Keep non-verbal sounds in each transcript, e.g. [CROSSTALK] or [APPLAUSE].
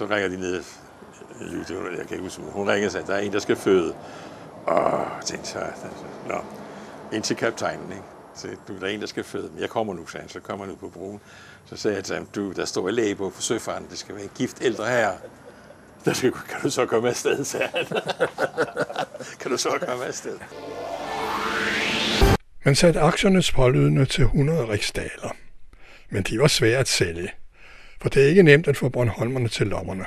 Så ringer de ned, øh, jeg kan ikke huske, hun ringer og siger, der er en, der skal føde. Og tænkte så, nå, ind til kaptajnen, ikke? Så du, der er en, der skal føde. Men jeg kommer nu, sagde han, så kommer han ud på broen. Så sagde jeg til ham, du, der står en læge på for søfarten, det skal være en gift ældre herre. Der skal, kan du så komme afsted, sagde han. [LAUGHS] kan du så komme afsted? Man satte aktiernes pålydende til 100 riksdaler. Men de var svære at sælge, for det er ikke nemt at få Bornholmerne til lommerne.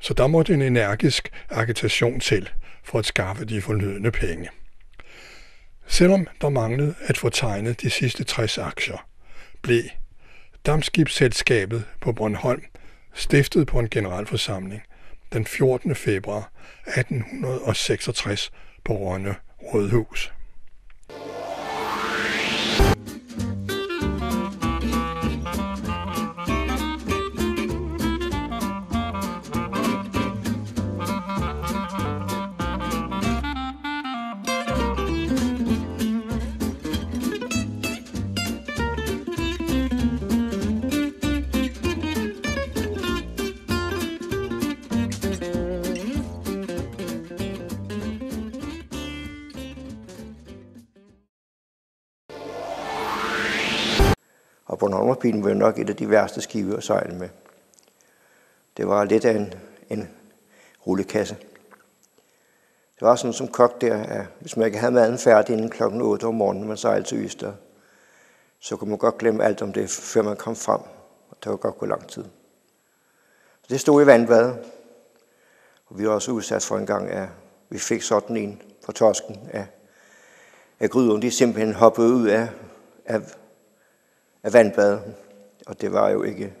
Så der måtte en energisk agitation til for at skaffe de fornødne penge. Selvom der manglede at få tegnet de sidste 60 aktier, blev Damskibsselskabet på Bornholm stiftet på en generalforsamling den 14. februar 1866 på Rønne Rådhus. Og Bornholmerpilen var nok et af de værste skive at sejle med. Det var lidt af en, en rullekasse. Det var sådan som kok der, at hvis man ikke havde maden færdig inden klokken 8 om morgenen, når man sejlede til Ystad, så kunne man godt glemme alt om det, før man kom frem. Og det var godt gå lang tid. Så det stod i vandbadet. Og vi var også udsat for en gang, at vi fik sådan en på tosken af, at gryden. De simpelthen hoppede ud af, af af vandbad. Og det var jo ikke,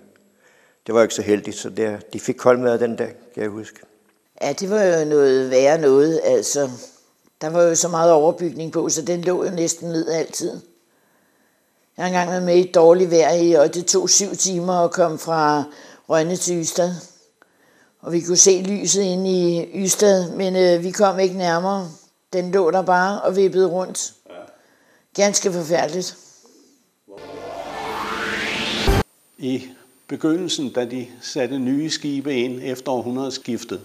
det var ikke så heldigt, så det, de fik kold mad den dag, kan jeg huske. Ja, det var jo noget værre noget. Altså, der var jo så meget overbygning på, så den lå jo næsten ned altid. Jeg har engang været med i et dårligt vejr i, og det tog syv timer at komme fra Rønne til Ystad. Og vi kunne se lyset inde i Ystad, men øh, vi kom ikke nærmere. Den lå der bare og vippede rundt. Ganske forfærdeligt. I begyndelsen, da de satte nye skibe ind efter århundredeskiftet,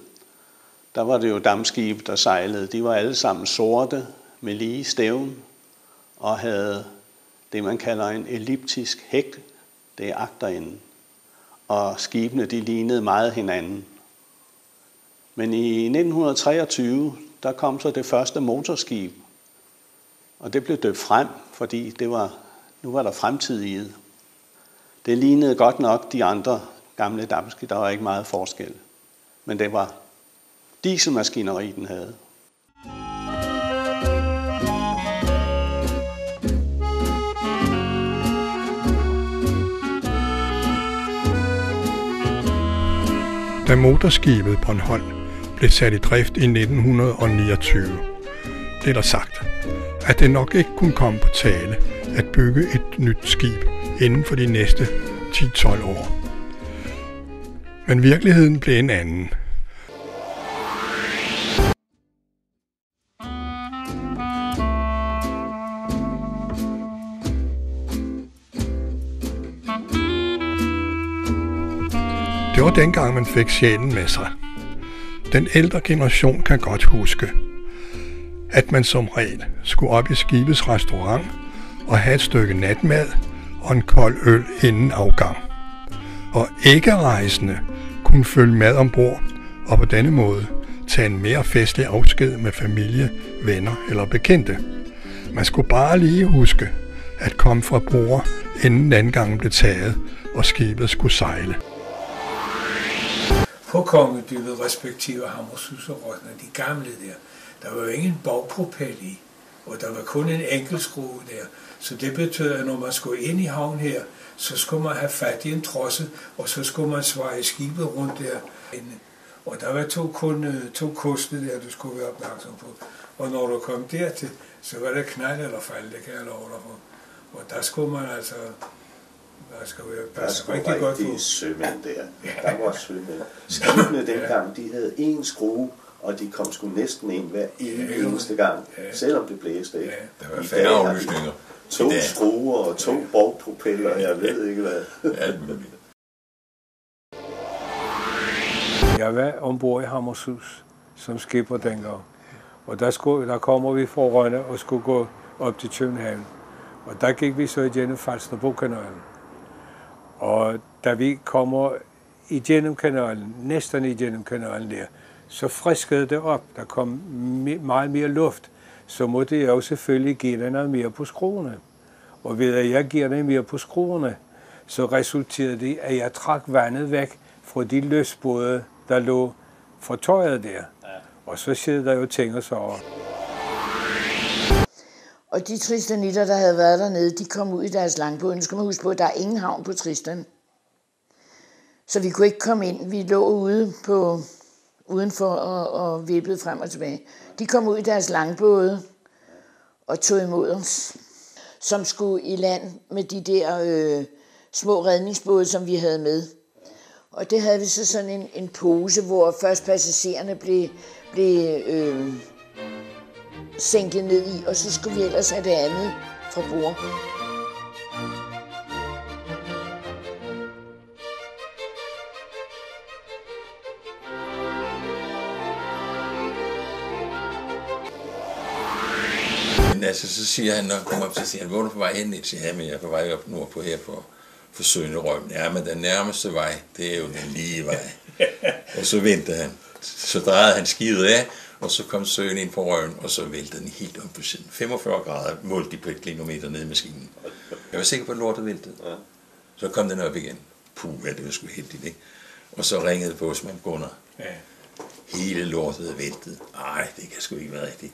der var det jo dammskibe, der sejlede. De var alle sammen sorte med lige stævn og havde det, man kalder en elliptisk hæk. Det er agterenden. Og skibene, de lignede meget hinanden. Men i 1923, der kom så det første motorskib. Og det blev døbt frem, fordi det var, nu var der fremtid i det. Det lignede godt nok de andre gamle dampske. Der var ikke meget forskel. Men det var dieselmaskineri, den havde. Da motorskibet Bornholm blev sat i drift i 1929, blev der sagt, at det nok ikke kunne komme på tale at bygge et nyt skib inden for de næste 10-12 år. Men virkeligheden blev en anden. Det var dengang, man fik sjælen med sig. Den ældre generation kan godt huske, at man som regel skulle op i skibets restaurant og have et stykke natmad og en kold øl inden afgang. Og ikke-rejsende kunne følge med ombord og på denne måde tage en mere festlig afsked med familie, venner eller bekendte. Man skulle bare lige huske at komme fra bord, inden landgangen blev taget, og skibet skulle sejle. På kongedybet respektive Hammershus og Rødner, de gamle der, der var jo ingen bagpropel i, og der var kun en enkelt skrue der. Så det betød, at når man skulle ind i havn her, så skulle man have fat i en trosse, og så skulle man sveje skibet rundt der. Og der var to, kun, to koste der, du skulle være opmærksom på. Og når du kom dertil, så var det knald eller fald, det kan jeg love dig for. Og der skulle man altså der skal være passe der rigtig godt på. sømænd [LAUGHS] der. Der var sømænd. Skibene dengang, de havde en skrue, og de kom sgu næsten ind hver eneste gang, Ja. selvom det blæste. Ikke? Ja, Der var I færre aflysninger. To skruer og to borgpropeller, jeg ved ikke hvad. Alt muligt. [LAUGHS] Jeg var ombord i Hammershus som skipper dengang. Og der, skulle, der kommer vi fra Rønne og skulle gå op til København. Og der gik vi så igennem Falsterbro-kanalen. Og da vi kommer igennem kanalen, næsten igennem kanalen der, så friskede det op. Der kom meget mere luft. Så måtte jeg jo selvfølgelig give noget mere på skruerne. Og ved at jeg giver det mere på skruerne, så resulterede det, at jeg trak vandet væk fra de løsbåde, der lå for tøjet der. Ja. Og så sidder der jo ting og så Og de tristanitter, der havde været dernede, de kom ud i deres langbåd. Nu skal man huske på, at der er ingen havn på Tristan. Så vi kunne ikke komme ind. Vi lå ude på, udenfor og, og vippede frem og tilbage. De kom ud i deres langbåde og tog imod os, som skulle i land med de der øh, små redningsbåde, som vi havde med. Og det havde vi så sådan en, en pose, hvor først passagererne blev, blev øh, sænket ned i, og så skulle vi ellers have det andet fra bord. Men altså, så siger han, når han kommer op, så siger han, hvor er du på vej hen? Jeg siger, ja, men jeg er på vej op nordpå her på, for Sønderøm. Ja, men den nærmeste vej, det er jo den lige vej. [LAUGHS] og så ventede han. Så drejede han skidet af, og så kom søen ind på røven, og så væltede den helt om på siden. 45 grader målte de på et klilometer ned i maskinen. Jeg var sikker på, at lortet væltede. Så kom den op igen. Puh, ja, det var sgu heldigt, ikke? Og så ringede bådsmand Gunnar. Ja. Hele lortet væltet. Nej, det kan sgu ikke være rigtigt.